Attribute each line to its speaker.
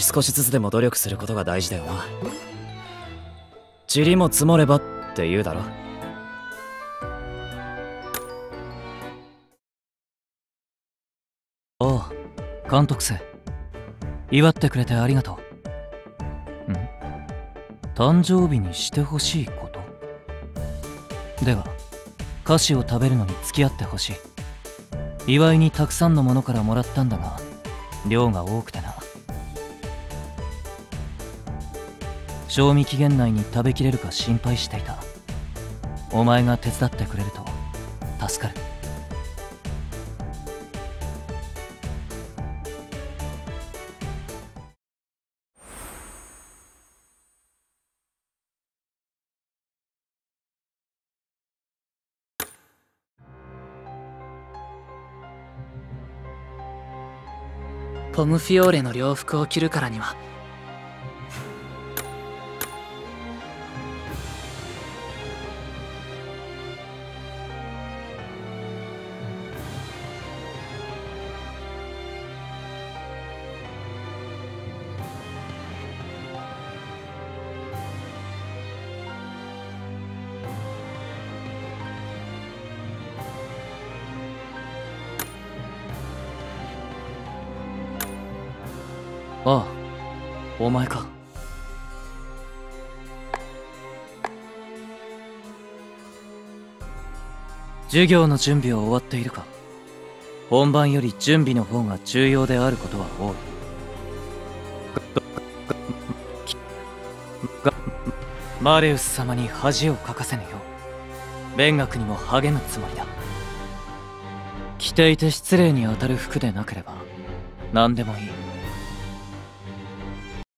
Speaker 1: 少しずつでも努力することが大事だよな。塵も積もればって言うだろ。
Speaker 2: おう監督生。祝ってくれてありがとう。ん？誕生日にしてほしいこと？では菓子を食べるのに付き合ってほしい。祝いにたくさんのものからもらったんだが量が多くてな。賞味期限内に食べきれるか心配していた。お前が手伝ってくれると助かる。
Speaker 3: ポムフィオーレの洋服を着るからには
Speaker 2: ああお前か。授業の準備は終わっているか？本番より準備の方が重要であることは多い。マレウス様に恥をかかせぬよう勉学にも励むつもりだ。着ていて失礼に当たる服でなければ何でもいい。